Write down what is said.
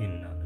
ಇನ್ನು